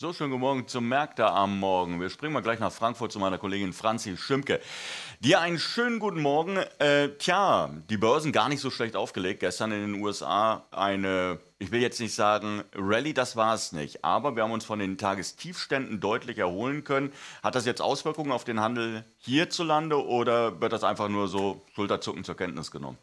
So, schönen guten Morgen zum Märkte am Morgen. Wir springen mal gleich nach Frankfurt zu meiner Kollegin Franzi Schimke. Dir einen schönen guten Morgen. Äh, tja, die Börsen gar nicht so schlecht aufgelegt. Gestern in den USA eine, ich will jetzt nicht sagen Rallye, das war es nicht. Aber wir haben uns von den Tagestiefständen deutlich erholen können. Hat das jetzt Auswirkungen auf den Handel hierzulande oder wird das einfach nur so Schulterzucken zur Kenntnis genommen?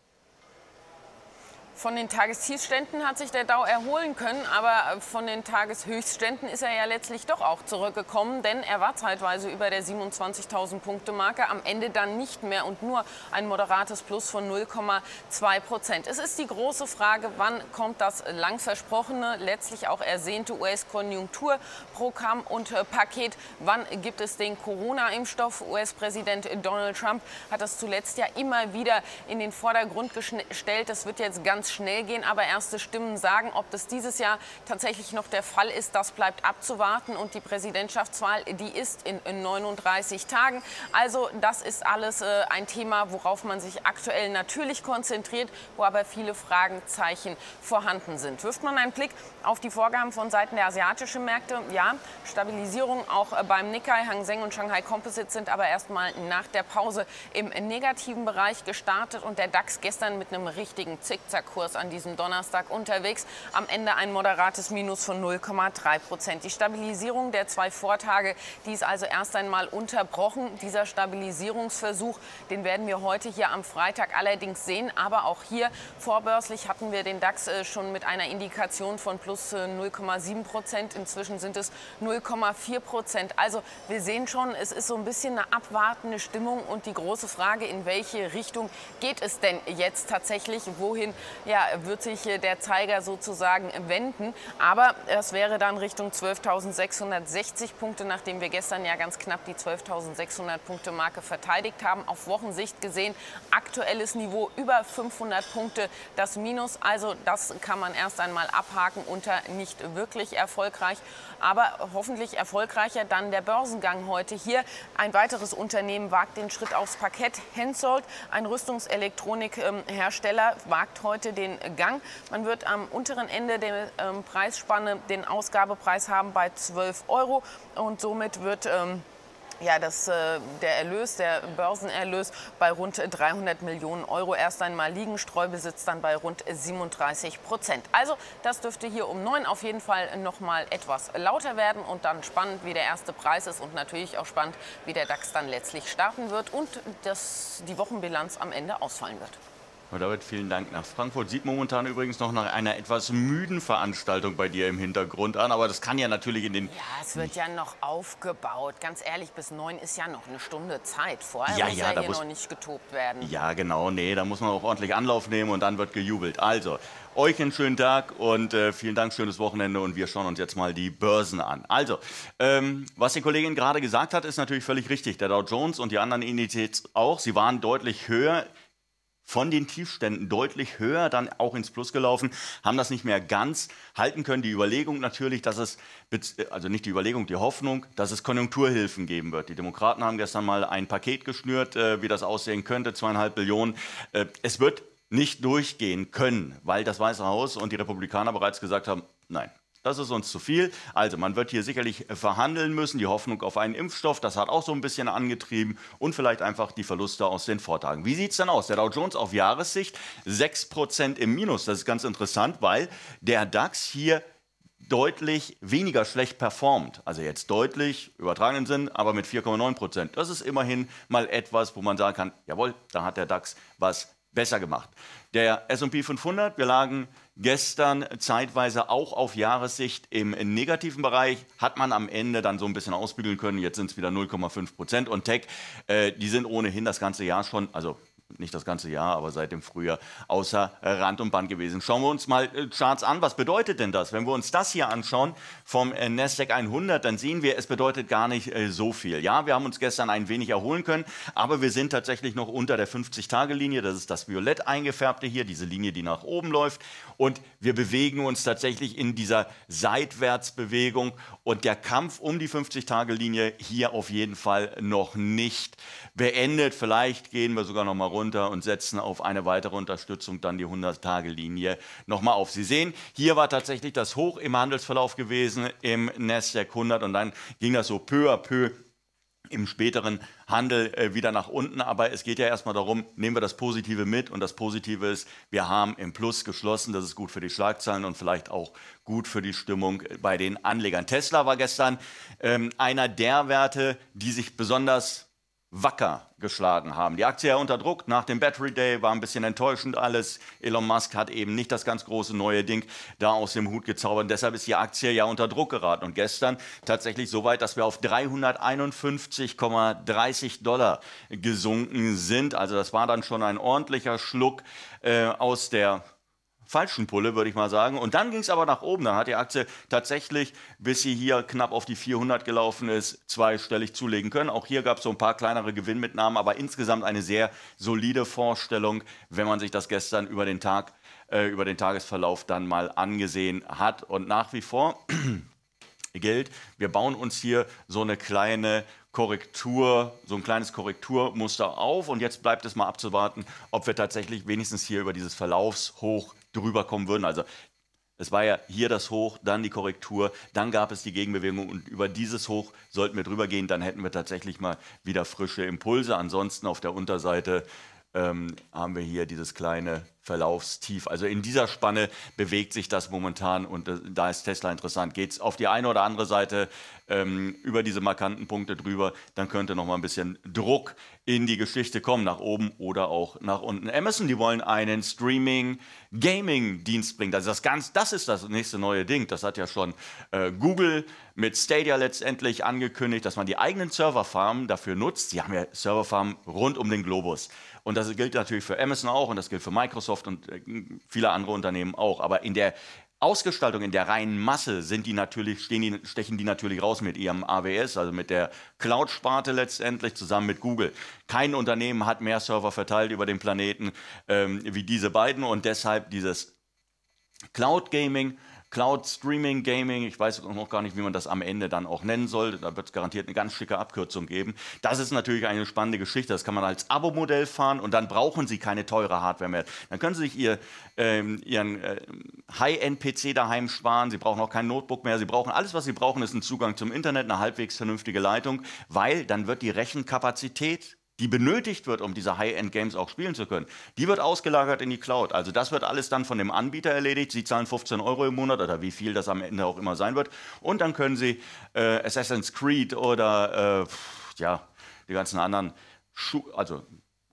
Von den Tagestiefständen hat sich der Dow erholen können, aber von den Tageshöchstständen ist er ja letztlich doch auch zurückgekommen, denn er war zeitweise über der 27.000 Punkte Marke, am Ende dann nicht mehr und nur ein moderates Plus von 0,2 Prozent. Es ist die große Frage, wann kommt das lang versprochene, letztlich auch ersehnte US-Konjunkturprogramm und äh, Paket, wann gibt es den Corona-Impfstoff? US-Präsident Donald Trump hat das zuletzt ja immer wieder in den Vordergrund gestellt. Das wird jetzt ganz ganz schnell gehen. Aber erste Stimmen sagen, ob das dieses Jahr tatsächlich noch der Fall ist, das bleibt abzuwarten. Und die Präsidentschaftswahl, die ist in, in 39 Tagen. Also das ist alles äh, ein Thema, worauf man sich aktuell natürlich konzentriert, wo aber viele Fragezeichen vorhanden sind. Wirft man einen Blick auf die Vorgaben von Seiten der asiatischen Märkte, ja, Stabilisierung auch äh, beim Nikkei, Hang Seng und Shanghai Composite sind aber erstmal nach der Pause im negativen Bereich gestartet und der DAX gestern mit einem richtigen Zickzack Kurs an diesem Donnerstag unterwegs. Am Ende ein moderates Minus von 0,3 Prozent. Die Stabilisierung der zwei Vortage, die ist also erst einmal unterbrochen. Dieser Stabilisierungsversuch, den werden wir heute hier am Freitag allerdings sehen. Aber auch hier vorbörslich hatten wir den DAX äh, schon mit einer Indikation von plus 0,7 äh, Prozent. Inzwischen sind es 0,4 Prozent. Also wir sehen schon, es ist so ein bisschen eine abwartende Stimmung und die große Frage, in welche Richtung geht es denn jetzt tatsächlich? Wohin ja, wird sich der Zeiger sozusagen wenden. Aber es wäre dann Richtung 12.660 Punkte, nachdem wir gestern ja ganz knapp die 12.600 Punkte Marke verteidigt haben. Auf Wochensicht gesehen aktuelles Niveau über 500 Punkte. Das Minus, also das kann man erst einmal abhaken unter nicht wirklich erfolgreich, aber hoffentlich erfolgreicher dann der Börsengang heute hier. Ein weiteres Unternehmen wagt den Schritt aufs Parkett. Hensoldt, ein Rüstungselektronikhersteller, wagt heute den Gang. Man wird am unteren Ende der ähm, Preisspanne den Ausgabepreis haben bei 12 Euro und somit wird ähm, ja, das, äh, der Erlös, der Börsenerlös bei rund 300 Millionen Euro erst einmal liegen. Streubesitz dann bei rund 37 Prozent. Also das dürfte hier um neun auf jeden Fall noch mal etwas lauter werden und dann spannend, wie der erste Preis ist und natürlich auch spannend, wie der DAX dann letztlich starten wird und dass die Wochenbilanz am Ende ausfallen wird. David, vielen Dank nach Frankfurt. Sieht momentan übrigens noch nach einer etwas müden Veranstaltung bei dir im Hintergrund an, aber das kann ja natürlich in den... Ja, es wird ja noch aufgebaut. Ganz ehrlich, bis neun ist ja noch eine Stunde Zeit. Vorher ja, muss ja, ja hier muss... noch nicht getobt werden. Ja, genau, nee, da muss man auch ordentlich Anlauf nehmen und dann wird gejubelt. Also, euch einen schönen Tag und äh, vielen Dank, schönes Wochenende und wir schauen uns jetzt mal die Börsen an. Also, ähm, was die Kollegin gerade gesagt hat, ist natürlich völlig richtig. Der Dow Jones und die anderen Indizes auch, sie waren deutlich höher von den Tiefständen deutlich höher dann auch ins Plus gelaufen, haben das nicht mehr ganz halten können. Die Überlegung natürlich, dass es, also nicht die Überlegung, die Hoffnung, dass es Konjunkturhilfen geben wird. Die Demokraten haben gestern mal ein Paket geschnürt, äh, wie das aussehen könnte, zweieinhalb Billionen. Äh, es wird nicht durchgehen können, weil das Weiße Haus und die Republikaner bereits gesagt haben, nein, das ist uns zu viel. Also man wird hier sicherlich verhandeln müssen. Die Hoffnung auf einen Impfstoff, das hat auch so ein bisschen angetrieben. Und vielleicht einfach die Verluste aus den Vortagen. Wie sieht es denn aus? Der Dow Jones auf Jahressicht 6% im Minus. Das ist ganz interessant, weil der DAX hier deutlich weniger schlecht performt. Also jetzt deutlich, übertragenen Sinn, aber mit 4,9 Prozent. Das ist immerhin mal etwas, wo man sagen kann, jawohl, da hat der DAX was besser gemacht. Der S&P 500, wir lagen gestern zeitweise auch auf Jahressicht im negativen Bereich, hat man am Ende dann so ein bisschen ausbügeln können. Jetzt sind es wieder 0,5 Prozent. Und Tech, äh, die sind ohnehin das ganze Jahr schon, also nicht das ganze Jahr, aber seit dem Frühjahr außer Rand und Band gewesen. Schauen wir uns mal äh, Charts an. Was bedeutet denn das? Wenn wir uns das hier anschauen vom äh, Nasdaq 100, dann sehen wir, es bedeutet gar nicht äh, so viel. Ja, wir haben uns gestern ein wenig erholen können, aber wir sind tatsächlich noch unter der 50-Tage-Linie. Das ist das violett eingefärbte hier, diese Linie, die nach oben läuft. Und wir bewegen uns tatsächlich in dieser Seitwärtsbewegung und der Kampf um die 50-Tage-Linie hier auf jeden Fall noch nicht beendet. Vielleicht gehen wir sogar noch mal runter runter und setzen auf eine weitere Unterstützung dann die 100-Tage-Linie nochmal auf. Sie sehen, hier war tatsächlich das Hoch im Handelsverlauf gewesen im Nasdaq 100 und dann ging das so peu à peu im späteren Handel äh, wieder nach unten. Aber es geht ja erstmal darum, nehmen wir das Positive mit. Und das Positive ist, wir haben im Plus geschlossen. Das ist gut für die Schlagzeilen und vielleicht auch gut für die Stimmung bei den Anlegern. Tesla war gestern ähm, einer der Werte, die sich besonders wacker geschlagen haben. Die Aktie ja unter Druck nach dem Battery Day war ein bisschen enttäuschend alles. Elon Musk hat eben nicht das ganz große neue Ding da aus dem Hut gezaubert. Und deshalb ist die Aktie ja unter Druck geraten. Und gestern tatsächlich so weit, dass wir auf 351,30 Dollar gesunken sind. Also das war dann schon ein ordentlicher Schluck äh, aus der falschen Pulle, würde ich mal sagen. Und dann ging es aber nach oben. Dann hat die Aktie tatsächlich, bis sie hier knapp auf die 400 gelaufen ist, zweistellig zulegen können. Auch hier gab es so ein paar kleinere Gewinnmitnahmen, aber insgesamt eine sehr solide Vorstellung, wenn man sich das gestern über den Tag, äh, über den Tagesverlauf dann mal angesehen hat. Und nach wie vor gilt, wir bauen uns hier so eine kleine Korrektur, so ein kleines Korrekturmuster auf. Und jetzt bleibt es mal abzuwarten, ob wir tatsächlich wenigstens hier über dieses Verlaufshoch drüber kommen würden. Also es war ja hier das Hoch, dann die Korrektur, dann gab es die Gegenbewegung und über dieses Hoch sollten wir drüber gehen, dann hätten wir tatsächlich mal wieder frische Impulse. Ansonsten auf der Unterseite ähm, haben wir hier dieses kleine Verlaufstief. Also in dieser Spanne bewegt sich das momentan und äh, da ist Tesla interessant. Geht es auf die eine oder andere Seite ähm, über diese markanten Punkte drüber, dann könnte noch mal ein bisschen Druck in die Geschichte kommen, nach oben oder auch nach unten. Amazon, die wollen einen Streaming-Gaming-Dienst bringen. Also das, ganz, das ist das nächste neue Ding. Das hat ja schon äh, Google mit Stadia letztendlich angekündigt, dass man die eigenen Serverfarmen dafür nutzt. Sie haben ja Serverfarmen rund um den Globus. Und das gilt natürlich für Amazon auch und das gilt für Microsoft und äh, viele andere Unternehmen auch. Aber in der Ausgestaltung, in der reinen Masse sind die natürlich, die, stechen die natürlich raus mit ihrem AWS, also mit der Cloud-Sparte letztendlich zusammen mit Google. Kein Unternehmen hat mehr Server verteilt über den Planeten ähm, wie diese beiden und deshalb dieses Cloud Gaming Cloud Streaming Gaming, ich weiß noch gar nicht, wie man das am Ende dann auch nennen soll, da wird es garantiert eine ganz schicke Abkürzung geben. Das ist natürlich eine spannende Geschichte, das kann man als Abo-Modell fahren und dann brauchen Sie keine teure Hardware mehr. Dann können Sie sich Ihr, ähm, Ihren äh, High-End-PC daheim sparen, Sie brauchen auch kein Notebook mehr, Sie brauchen alles, was Sie brauchen, ist ein Zugang zum Internet, eine halbwegs vernünftige Leitung, weil dann wird die Rechenkapazität die benötigt wird, um diese High-End-Games auch spielen zu können, die wird ausgelagert in die Cloud. Also das wird alles dann von dem Anbieter erledigt. Sie zahlen 15 Euro im Monat oder wie viel das am Ende auch immer sein wird. Und dann können Sie äh, Assassin's Creed oder äh, ja, die ganzen anderen, Schu also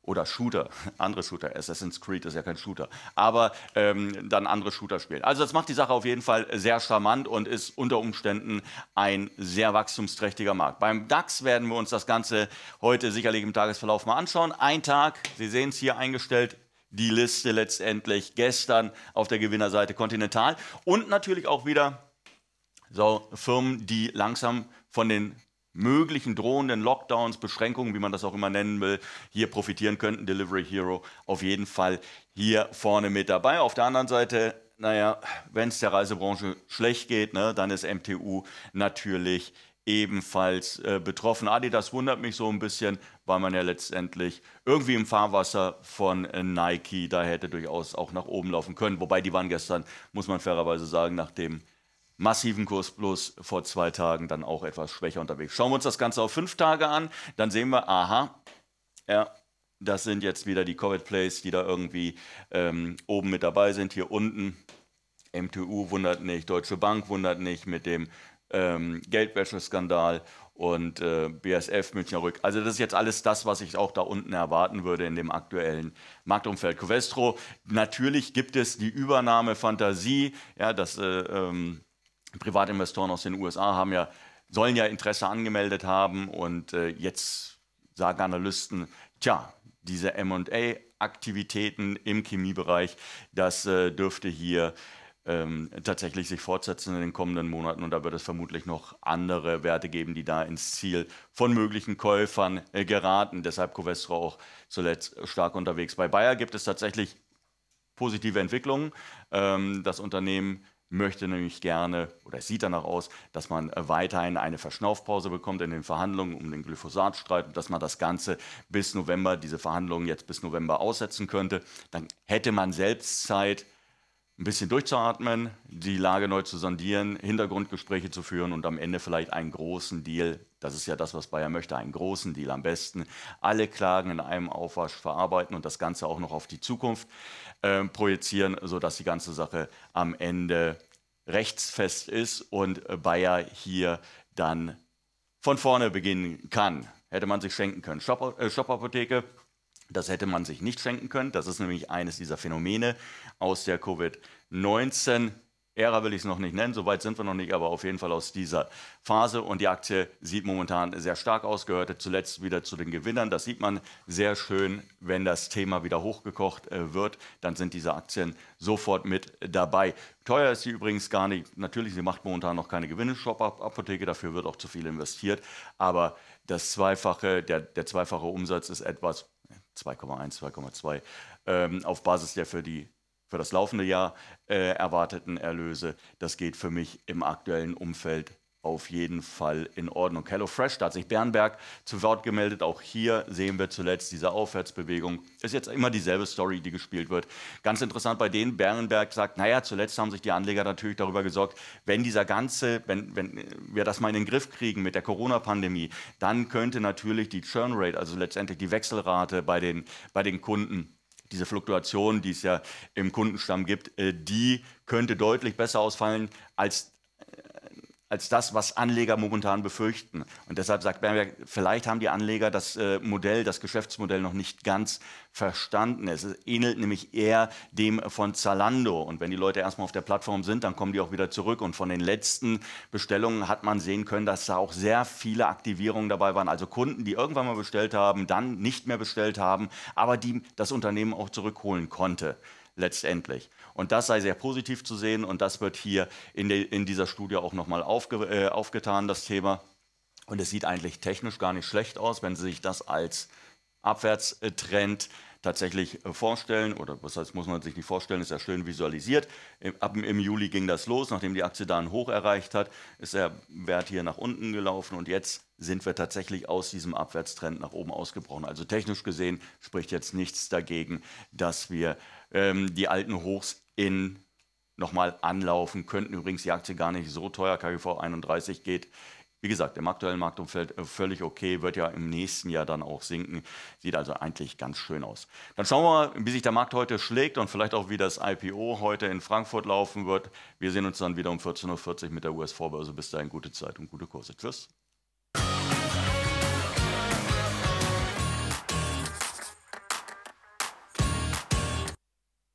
oder Shooter, andere Shooter, Assassin's Creed ist ja kein Shooter, aber ähm, dann andere Shooter spielen. Also das macht die Sache auf jeden Fall sehr charmant und ist unter Umständen ein sehr wachstumsträchtiger Markt. Beim DAX werden wir uns das Ganze heute sicherlich im Tagesverlauf mal anschauen. Ein Tag, Sie sehen es hier eingestellt, die Liste letztendlich gestern auf der Gewinnerseite Continental und natürlich auch wieder so Firmen, die langsam von den möglichen drohenden Lockdowns, Beschränkungen, wie man das auch immer nennen will, hier profitieren könnten. Delivery Hero auf jeden Fall hier vorne mit dabei. Auf der anderen Seite, naja, wenn es der Reisebranche schlecht geht, ne, dann ist MTU natürlich ebenfalls äh, betroffen. Adidas wundert mich so ein bisschen, weil man ja letztendlich irgendwie im Fahrwasser von äh, Nike da hätte durchaus auch nach oben laufen können. Wobei die waren gestern, muss man fairerweise sagen, nach dem massiven Kurs plus vor zwei Tagen dann auch etwas schwächer unterwegs. Schauen wir uns das Ganze auf fünf Tage an, dann sehen wir, aha, ja, das sind jetzt wieder die Covid-Plays, die da irgendwie ähm, oben mit dabei sind. Hier unten, MTU wundert nicht, Deutsche Bank wundert nicht mit dem ähm, Geldwäscheskandal und äh, BSF Münchner Rück. Also das ist jetzt alles das, was ich auch da unten erwarten würde in dem aktuellen Marktumfeld. Covestro, natürlich gibt es die Übernahmefantasie, ja, dass äh, ähm, Privatinvestoren aus den USA haben ja, sollen ja Interesse angemeldet haben und äh, jetzt sagen Analysten, tja, diese MA-Aktivitäten im Chemiebereich, das äh, dürfte hier ähm, tatsächlich sich fortsetzen in den kommenden Monaten und da wird es vermutlich noch andere Werte geben, die da ins Ziel von möglichen Käufern äh, geraten. Deshalb Covestro auch zuletzt stark unterwegs. Bei Bayer gibt es tatsächlich positive Entwicklungen. Ähm, das Unternehmen möchte nämlich gerne oder es sieht danach aus, dass man weiterhin eine Verschnaufpause bekommt in den Verhandlungen um den Glyphosatstreit und dass man das Ganze bis November, diese Verhandlungen jetzt bis November aussetzen könnte. Dann hätte man selbst Zeit, ein bisschen durchzuatmen, die Lage neu zu sondieren, Hintergrundgespräche zu führen und am Ende vielleicht einen großen Deal, das ist ja das, was Bayer möchte, einen großen Deal am besten, alle Klagen in einem Aufwasch verarbeiten und das Ganze auch noch auf die Zukunft äh, projizieren, sodass die ganze Sache am Ende rechtsfest ist und Bayer hier dann von vorne beginnen kann. Hätte man sich schenken können. Shop, äh, Shop-Apotheke das hätte man sich nicht schenken können. Das ist nämlich eines dieser Phänomene aus der Covid-19. Ära will ich es noch nicht nennen, soweit sind wir noch nicht, aber auf jeden Fall aus dieser Phase. Und die Aktie sieht momentan sehr stark aus, gehörte zuletzt wieder zu den Gewinnern. Das sieht man sehr schön, wenn das Thema wieder hochgekocht äh, wird, dann sind diese Aktien sofort mit dabei. Teuer ist sie übrigens gar nicht. Natürlich, sie macht momentan noch keine Gewinne, Shop-Apotheke, dafür wird auch zu viel investiert. Aber das zweifache, der, der zweifache Umsatz ist etwas 2,1, 2,2 ähm, auf Basis der für, die, für das laufende Jahr äh, erwarteten Erlöse. Das geht für mich im aktuellen Umfeld auf jeden Fall in Ordnung. HelloFresh, da hat sich Bernberg zu Wort gemeldet. Auch hier sehen wir zuletzt diese Aufwärtsbewegung. Ist jetzt immer dieselbe Story, die gespielt wird. Ganz interessant bei denen, Bernberg sagt, naja, zuletzt haben sich die Anleger natürlich darüber gesorgt, wenn dieser ganze, wenn, wenn wir das mal in den Griff kriegen mit der Corona-Pandemie, dann könnte natürlich die Churn Rate, also letztendlich die Wechselrate bei den, bei den Kunden, diese Fluktuation, die es ja im Kundenstamm gibt, äh, die könnte deutlich besser ausfallen als als das, was Anleger momentan befürchten. Und deshalb sagt Bernberg, vielleicht haben die Anleger das äh, Modell, das Geschäftsmodell noch nicht ganz verstanden. Es ähnelt nämlich eher dem von Zalando. Und wenn die Leute erstmal auf der Plattform sind, dann kommen die auch wieder zurück. Und von den letzten Bestellungen hat man sehen können, dass da auch sehr viele Aktivierungen dabei waren. Also Kunden, die irgendwann mal bestellt haben, dann nicht mehr bestellt haben, aber die das Unternehmen auch zurückholen konnte letztendlich. Und das sei sehr positiv zu sehen und das wird hier in, de, in dieser Studie auch nochmal aufge, äh, aufgetan, das Thema. Und es sieht eigentlich technisch gar nicht schlecht aus, wenn Sie sich das als Abwärtstrend tatsächlich äh, vorstellen, oder was heißt, muss man sich nicht vorstellen, ist ja schön visualisiert. Ab im Juli ging das los, nachdem die Aktie da einen Hoch erreicht hat, ist der Wert hier nach unten gelaufen und jetzt sind wir tatsächlich aus diesem Abwärtstrend nach oben ausgebrochen. Also technisch gesehen spricht jetzt nichts dagegen, dass wir ähm, die alten Hochs in nochmal anlaufen könnten. Übrigens die Aktie gar nicht so teuer, KGV 31 geht wie gesagt, im aktuellen Marktumfeld äh, völlig okay, wird ja im nächsten Jahr dann auch sinken. Sieht also eigentlich ganz schön aus. Dann schauen wir mal, wie sich der Markt heute schlägt und vielleicht auch, wie das IPO heute in Frankfurt laufen wird. Wir sehen uns dann wieder um 14.40 Uhr mit der US-Vorbörse. Bis dahin gute Zeit und gute Kurse. Tschüss.